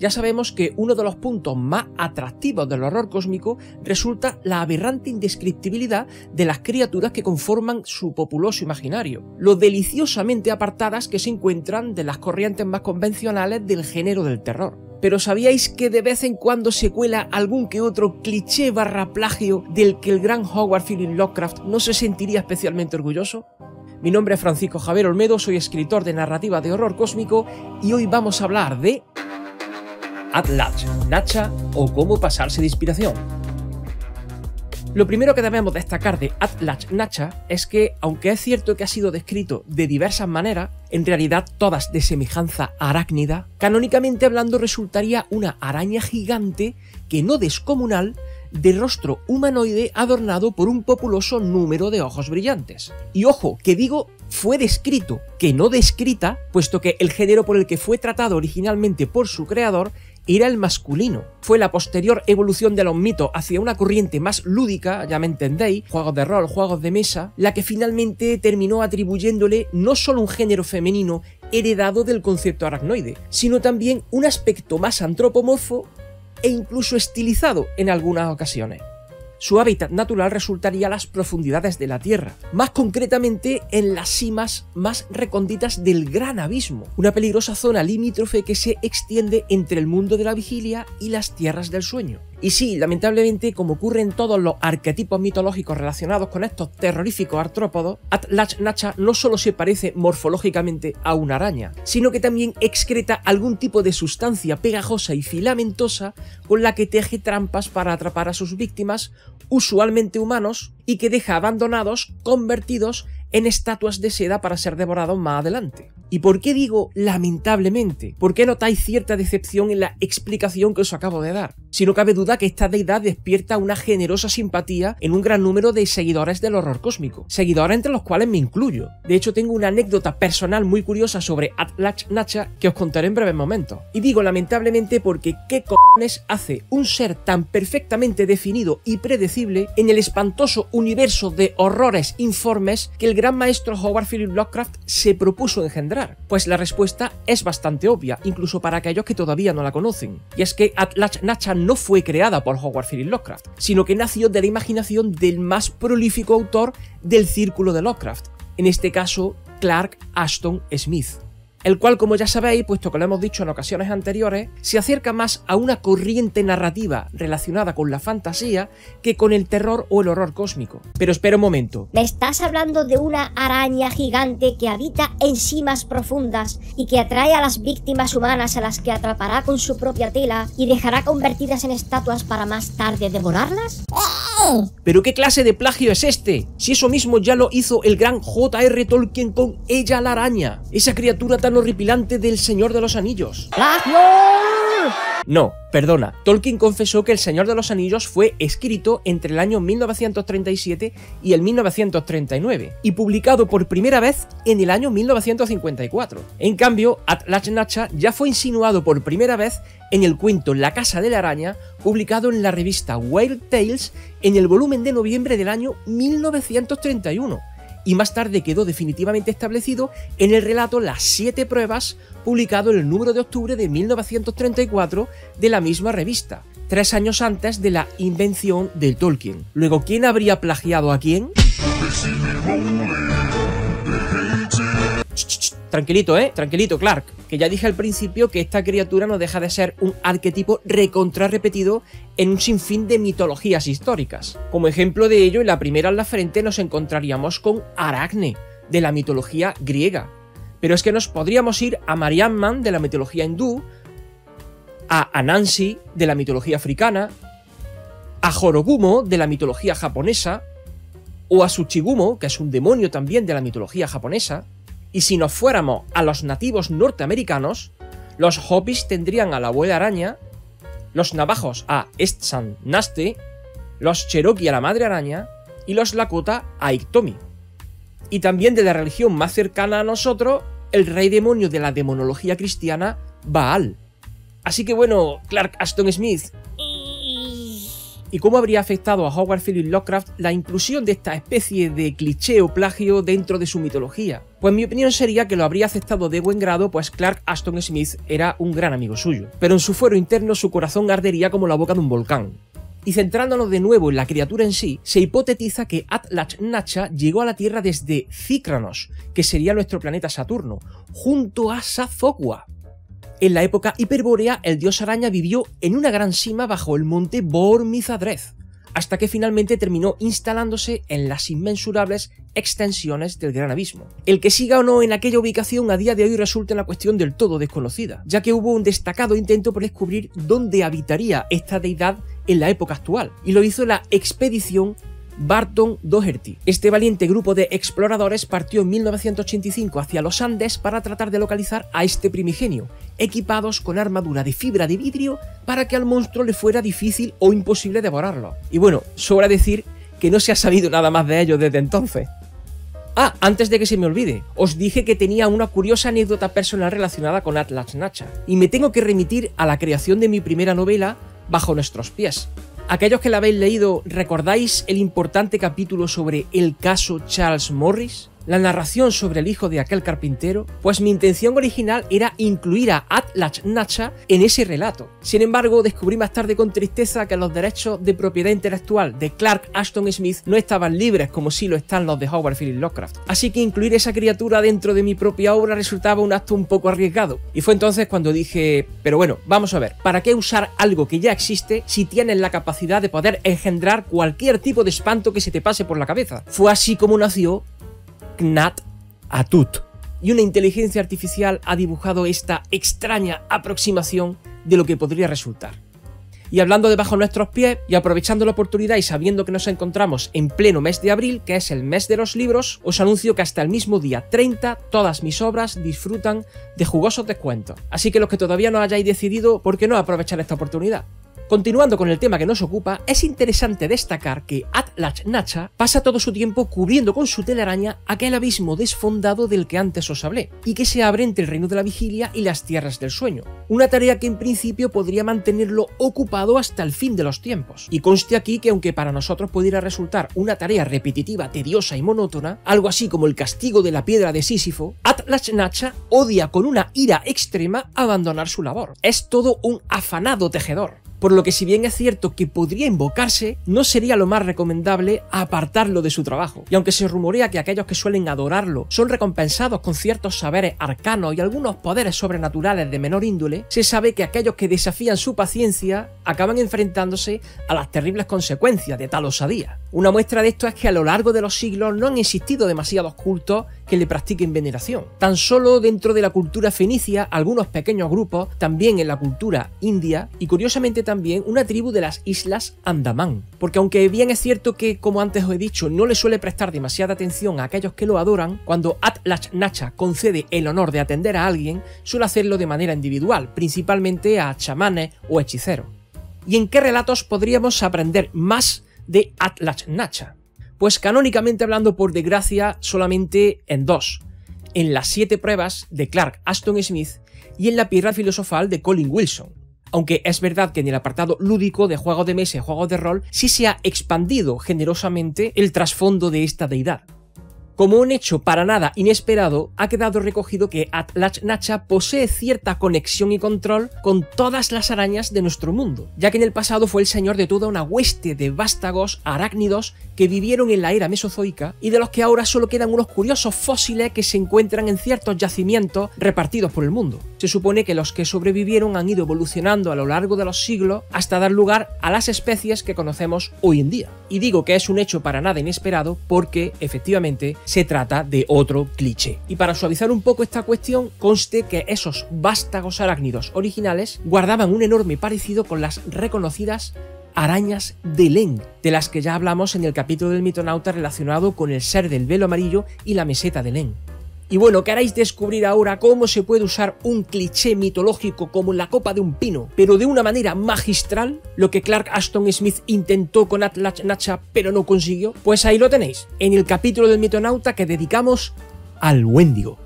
ya sabemos que uno de los puntos más atractivos del horror cósmico resulta la aberrante indescriptibilidad de las criaturas que conforman su populoso imaginario, lo deliciosamente apartadas que se encuentran de las corrientes más convencionales del género del terror. Pero ¿sabíais que de vez en cuando se cuela algún que otro cliché barra plagio del que el gran Howard Philip Lovecraft no se sentiría especialmente orgulloso? Mi nombre es Francisco Javier Olmedo, soy escritor de narrativa de horror cósmico y hoy vamos a hablar de Atlatch, Nacha o cómo pasarse de inspiración. Lo primero que debemos destacar de Atlatch Nacha es que, aunque es cierto que ha sido descrito de diversas maneras, en realidad todas de semejanza arácnida, canónicamente hablando resultaría una araña gigante que no descomunal de rostro humanoide adornado por un populoso número de ojos brillantes. Y ojo, que digo fue descrito, que no descrita, puesto que el género por el que fue tratado originalmente por su creador era el masculino. Fue la posterior evolución de los mitos hacia una corriente más lúdica, ya me entendéis, juegos de rol, juegos de mesa, la que finalmente terminó atribuyéndole no solo un género femenino heredado del concepto aracnoide, sino también un aspecto más antropomorfo e incluso estilizado en algunas ocasiones. Su hábitat natural resultaría las profundidades de la Tierra, más concretamente en las cimas más recónditas del Gran Abismo, una peligrosa zona limítrofe que se extiende entre el mundo de la vigilia y las tierras del sueño. Y sí, lamentablemente, como ocurre en todos los arquetipos mitológicos relacionados con estos terroríficos artrópodos, Atlach Nacha no solo se parece morfológicamente a una araña, sino que también excreta algún tipo de sustancia pegajosa y filamentosa con la que teje trampas para atrapar a sus víctimas, usualmente humanos, y que deja abandonados, convertidos en estatuas de seda para ser devorados más adelante. ¿Y por qué digo lamentablemente? ¿Por qué notáis cierta decepción en la explicación que os acabo de dar? Si no cabe duda que esta deidad despierta una generosa simpatía en un gran número de seguidores del horror cósmico, seguidores entre los cuales me incluyo. De hecho, tengo una anécdota personal muy curiosa sobre Nacha que os contaré en breves momentos. Y digo lamentablemente porque ¿qué cojones hace un ser tan perfectamente definido y predecible en el espantoso universo de horrores informes que el gran maestro Howard Philip Lovecraft se propuso engendrar? Pues la respuesta es bastante obvia, incluso para aquellos que todavía no la conocen. Y es que Atlach Nacha no fue creada por Howard Philip Lovecraft, sino que nació de la imaginación del más prolífico autor del círculo de Lovecraft, en este caso Clark Ashton Smith el cual, como ya sabéis, puesto que lo hemos dicho en ocasiones anteriores, se acerca más a una corriente narrativa relacionada con la fantasía que con el terror o el horror cósmico. Pero espera un momento. ¿Me estás hablando de una araña gigante que habita en cimas profundas y que atrae a las víctimas humanas a las que atrapará con su propia tela y dejará convertidas en estatuas para más tarde devorarlas? ¿Pero qué clase de plagio es este? Si eso mismo ya lo hizo el gran J.R. Tolkien con Ella la araña, esa criatura tan horripilante del Señor de los Anillos. No, perdona, Tolkien confesó que El Señor de los Anillos fue escrito entre el año 1937 y el 1939 y publicado por primera vez en el año 1954. En cambio, Nacha ya fue insinuado por primera vez en el cuento La Casa de la Araña, publicado en la revista Wild Tales en el volumen de noviembre del año 1931 y más tarde quedó definitivamente establecido en el relato Las siete pruebas, publicado el número de octubre de 1934 de la misma revista, tres años antes de la invención del Tolkien. Luego, ¿quién habría plagiado a quién? Tranquilito, ¿eh? Tranquilito, Clark. Que ya dije al principio que esta criatura no deja de ser un arquetipo recontra repetido en un sinfín de mitologías históricas. Como ejemplo de ello, en la primera en la frente nos encontraríamos con Aracne, de la mitología griega. Pero es que nos podríamos ir a Mariamman, de la mitología hindú, a Anansi, de la mitología africana, a Jorogumo, de la mitología japonesa, o a Tsuchigumo, que es un demonio también de la mitología japonesa, y si nos fuéramos a los nativos norteamericanos, los Hopis tendrían a la abuela araña, los navajos a Estsan Naste, los Cherokee a la madre araña y los Lakota a Iktomi. Y también de la religión más cercana a nosotros, el rey demonio de la demonología cristiana, Baal. Así que bueno, Clark Aston Smith. Y cómo habría afectado a Howard Phillips Lovecraft la inclusión de esta especie de cliché o plagio dentro de su mitología. Pues mi opinión sería que lo habría aceptado de buen grado, pues Clark Aston Smith era un gran amigo suyo, pero en su fuero interno su corazón ardería como la boca de un volcán. Y centrándonos de nuevo en la criatura en sí, se hipotetiza que Atlach Nacha llegó a la Tierra desde Cícranos, que sería nuestro planeta Saturno, junto a Sazogua. En la época hiperbórea, el dios araña vivió en una gran cima bajo el monte Bormizadrez, hasta que finalmente terminó instalándose en las inmensurables extensiones del Gran Abismo. El que siga o no en aquella ubicación a día de hoy resulta una cuestión del todo desconocida, ya que hubo un destacado intento por descubrir dónde habitaría esta deidad en la época actual, y lo hizo la expedición Barton Doherty. Este valiente grupo de exploradores partió en 1985 hacia los Andes para tratar de localizar a este primigenio, equipados con armadura de fibra de vidrio para que al monstruo le fuera difícil o imposible devorarlo. Y bueno, sobra decir que no se ha sabido nada más de ello desde entonces. Ah, antes de que se me olvide, os dije que tenía una curiosa anécdota personal relacionada con Atlas Nacha, y me tengo que remitir a la creación de mi primera novela, Bajo nuestros pies, Aquellos que la habéis leído, ¿recordáis el importante capítulo sobre el caso Charles Morris? La narración sobre el hijo de aquel carpintero, pues mi intención original era incluir a Atlas Nacha en ese relato. Sin embargo, descubrí más tarde con tristeza que los derechos de propiedad intelectual de Clark Ashton Smith no estaban libres como si lo están los de Howard Phillips Lovecraft. Así que incluir esa criatura dentro de mi propia obra resultaba un acto un poco arriesgado. Y fue entonces cuando dije, pero bueno, vamos a ver, ¿para qué usar algo que ya existe si tienes la capacidad de poder engendrar cualquier tipo de espanto que se te pase por la cabeza? Fue así como nació Y una inteligencia artificial ha dibujado esta extraña aproximación de lo que podría resultar. Y hablando de bajo nuestros pies y aprovechando la oportunidad y sabiendo que nos encontramos en pleno mes de abril, que es el mes de los libros, os anuncio que hasta el mismo día 30 todas mis obras disfrutan de jugosos descuentos. Así que los que todavía no hayáis decidido, ¿por qué no aprovechar esta oportunidad? Continuando con el tema que nos ocupa, es interesante destacar que Atlas Nacha pasa todo su tiempo cubriendo con su telaraña aquel abismo desfondado del que antes os hablé, y que se abre entre el reino de la vigilia y las tierras del sueño. Una tarea que en principio podría mantenerlo ocupado hasta el fin de los tiempos. Y conste aquí que aunque para nosotros pudiera resultar una tarea repetitiva, tediosa y monótona, algo así como el castigo de la piedra de Sísifo, Atlas Nacha odia con una ira extrema abandonar su labor. Es todo un afanado tejedor por lo que si bien es cierto que podría invocarse, no sería lo más recomendable apartarlo de su trabajo. Y aunque se rumorea que aquellos que suelen adorarlo son recompensados con ciertos saberes arcanos y algunos poderes sobrenaturales de menor índole, se sabe que aquellos que desafían su paciencia acaban enfrentándose a las terribles consecuencias de tal osadía. Una muestra de esto es que a lo largo de los siglos no han existido demasiados cultos que le practiquen veneración. Tan solo dentro de la cultura fenicia, algunos pequeños grupos, también en la cultura india y curiosamente también una tribu de las islas Andamán. Porque aunque bien es cierto que, como antes os he dicho, no le suele prestar demasiada atención a aquellos que lo adoran, cuando Atlas Nacha concede el honor de atender a alguien, suele hacerlo de manera individual, principalmente a chamanes o hechiceros. ¿Y en qué relatos podríamos aprender más de Atlas Nacha? Pues canónicamente hablando, por desgracia, solamente en dos. En las siete pruebas de Clark Aston Smith y en la piedra filosofal de Colin Wilson. Aunque es verdad que en el apartado lúdico de juegos de mesa y juegos de rol sí se ha expandido generosamente el trasfondo de esta deidad. Como un hecho para nada inesperado, ha quedado recogido que Nacha posee cierta conexión y control con todas las arañas de nuestro mundo, ya que en el pasado fue el señor de toda una hueste de vástagos arácnidos que vivieron en la era mesozoica y de los que ahora solo quedan unos curiosos fósiles que se encuentran en ciertos yacimientos repartidos por el mundo. Se supone que los que sobrevivieron han ido evolucionando a lo largo de los siglos hasta dar lugar a las especies que conocemos hoy en día. Y digo que es un hecho para nada inesperado porque, efectivamente, se trata de otro cliché. Y para suavizar un poco esta cuestión, conste que esos vástagos arácnidos originales guardaban un enorme parecido con las reconocidas arañas de Len, de las que ya hablamos en el capítulo del mitonauta relacionado con el ser del velo amarillo y la meseta de Len. Y bueno, queréis descubrir ahora cómo se puede usar un cliché mitológico como la copa de un pino, pero de una manera magistral, lo que Clark Aston Smith intentó con Atlas Nacha pero no consiguió, pues ahí lo tenéis, en el capítulo del mitonauta que dedicamos al Wendigo.